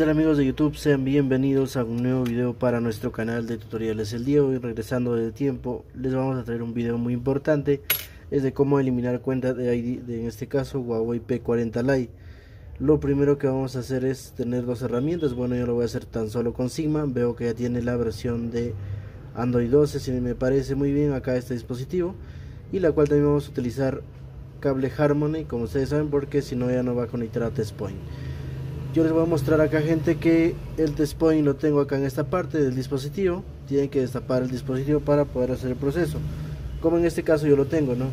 Hola amigos de YouTube? Sean bienvenidos a un nuevo video para nuestro canal de tutoriales. El día de hoy, regresando de tiempo, les vamos a traer un video muy importante. Es de cómo eliminar cuentas de ID, de, en este caso Huawei P40 Lite. Lo primero que vamos a hacer es tener dos herramientas. Bueno, yo lo voy a hacer tan solo con Sigma. Veo que ya tiene la versión de Android 12, si me parece muy bien acá este dispositivo. Y la cual también vamos a utilizar cable Harmony, como ustedes saben, porque si no ya no va a conectar a Test Point yo les voy a mostrar acá gente que el test point lo tengo acá en esta parte del dispositivo. Tienen que destapar el dispositivo para poder hacer el proceso como en este caso yo lo tengo no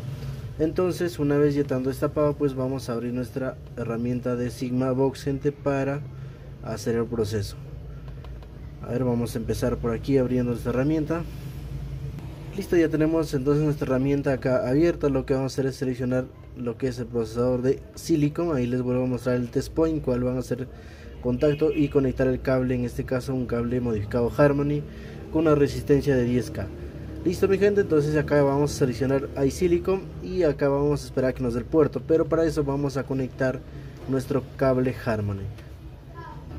entonces una vez ya estando destapado pues vamos a abrir nuestra herramienta de Sigma Box gente para hacer el proceso. A ver vamos a empezar por aquí abriendo esta herramienta listo ya tenemos entonces nuestra herramienta acá abierta. Lo que vamos a hacer es seleccionar lo que es el procesador de silicon. Ahí les vuelvo a mostrar el test point cual van a hacer contacto y conectar el cable en este caso un cable modificado Harmony con una resistencia de 10k listo mi gente entonces acá vamos a seleccionar iSilicon y acá vamos a esperar que nos dé el puerto. Pero para eso vamos a conectar nuestro cable Harmony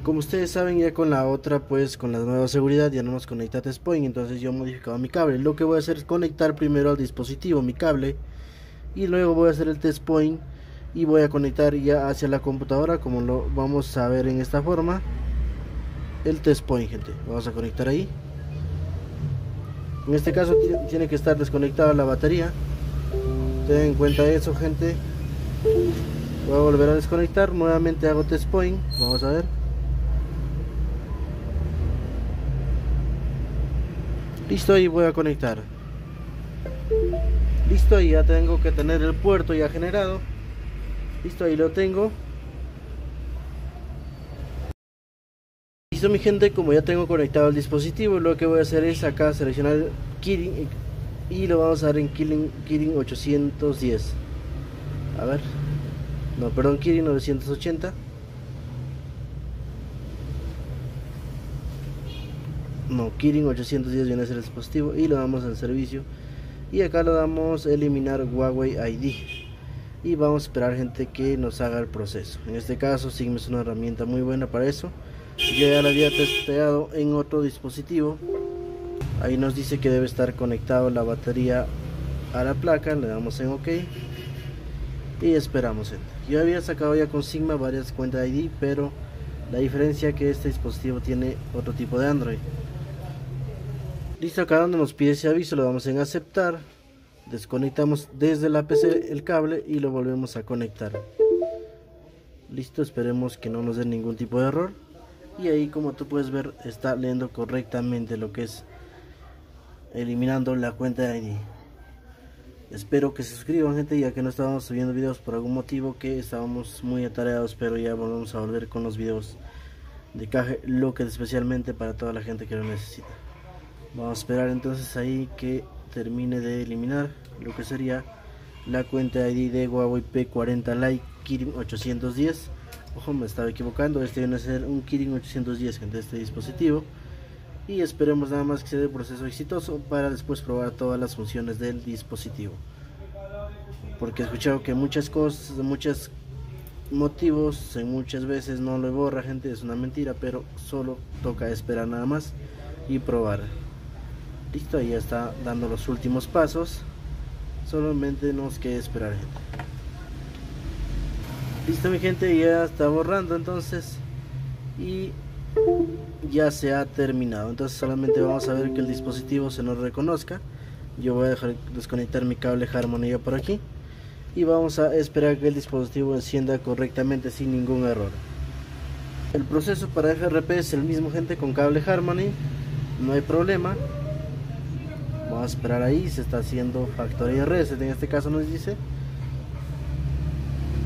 como ustedes saben ya con la otra pues con la nueva seguridad ya no nos conecta a point entonces yo he modificado mi cable. Lo que voy a hacer es conectar primero al dispositivo mi cable y luego voy a hacer el test point y voy a conectar ya hacia la computadora como lo vamos a ver en esta forma. El test point gente vamos a conectar ahí. En este caso tiene que estar desconectada la batería. Ten en cuenta eso gente. Voy a volver a desconectar. Nuevamente hago test point vamos a ver listo y voy a conectar. Listo ahí ya tengo que tener el puerto ya generado. Listo ahí lo tengo. Listo mi gente como ya tengo conectado el dispositivo lo que voy a hacer es acá seleccionar Kirin y lo vamos a dar en Kirin, Kirin 810 a ver. No perdón Kirin 980 no Kirin 810 viene a ser el dispositivo y lo damos al servicio. Y acá lo damos eliminar Huawei ID y vamos a esperar gente que nos haga el proceso. En este caso Sigma es una herramienta muy buena para eso. Yo ya la había testeado en otro dispositivo. Ahí nos dice que debe estar conectado la batería a la placa. Le damos en ok. Y esperamos gente. yo había sacado ya con Sigma varias cuentas ID pero la diferencia es que este dispositivo tiene otro tipo de Android Listo, acá donde nos pide ese aviso lo damos en aceptar. Desconectamos desde la PC el cable y lo volvemos a conectar. Listo, esperemos que no nos dé ningún tipo de error. Y ahí como tú puedes ver está leyendo correctamente lo que es eliminando la cuenta de ID. Espero que se suscriban gente ya que no estábamos subiendo videos por algún motivo que estábamos muy atareados pero ya volvemos a volver con los videos de caje lo que especialmente para toda la gente que lo necesita. Vamos a esperar entonces ahí que termine de eliminar lo que sería la cuenta ID de Huawei P40 Lite Kirin 810 ojo me estaba equivocando este viene a ser un Kirin 810 de este dispositivo. Y esperemos nada más que se dé proceso exitoso para después probar todas las funciones del dispositivo. Porque he escuchado que muchas cosas muchos motivos muchas veces no lo borra gente es una mentira pero solo toca esperar nada más y probar listo ya está dando los últimos pasos. Solamente nos queda esperar gente. Listo mi gente ya está borrando entonces. Y ya se ha terminado. Entonces solamente vamos a ver que el dispositivo se nos reconozca. Yo voy a dejar desconectar mi cable Harmony por aquí. Y vamos a esperar que el dispositivo encienda correctamente sin ningún error. El proceso para FRP es el mismo gente con cable Harmony. No hay problema vamos a esperar ahí se está haciendo factoría reset en este caso nos dice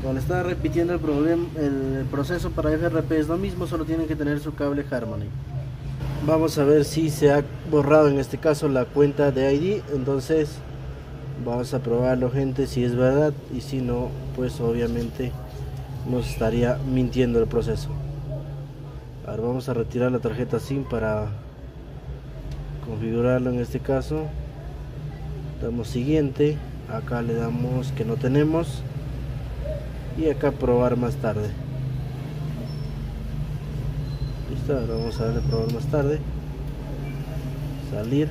cuando está repitiendo el, problema, el proceso para FRP es lo mismo solo tienen que tener su cable Harmony. Vamos a ver si se ha borrado en este caso la cuenta de ID entonces vamos a probarlo gente si es verdad y si no pues obviamente nos estaría mintiendo el proceso. Ahora vamos a retirar la tarjeta SIM para configurarlo en este caso. Damos siguiente. Acá le damos que no tenemos. Y acá probar más tarde. Listo ahora vamos a darle probar más tarde. Salir.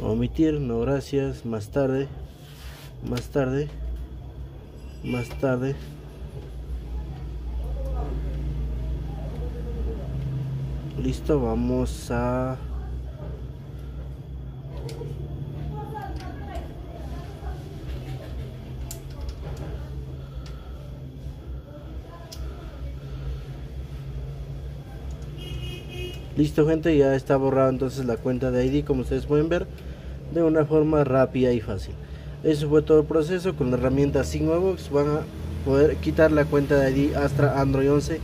Omitir no gracias. Más tarde. Más tarde más tarde listo vamos a Listo gente, ya está borrado entonces la cuenta de ID como ustedes pueden ver de una forma rápida y fácil. Eso fue todo el proceso, con la herramienta Sigmabox van a poder quitar la cuenta de ID Astra Android 11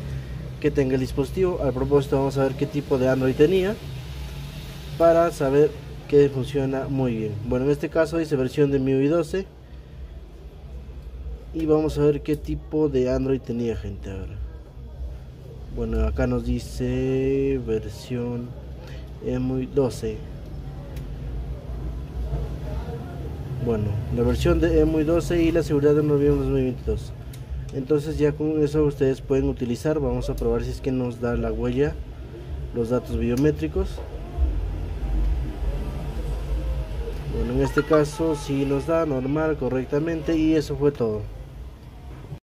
que tenga el dispositivo. Al propósito vamos a ver qué tipo de Android tenía para saber que funciona muy bien. Bueno, en este caso dice versión de MIUI 12 y vamos a ver qué tipo de Android tenía gente ahora. Bueno, acá nos dice versión MIUI 12. Bueno, la versión de MIUI 12 y la seguridad de noviembre de 2022 entonces ya con eso ustedes pueden utilizar. Vamos a probar si es que nos da la huella los datos biométricos. Bueno en este caso si nos da normal correctamente y eso fue todo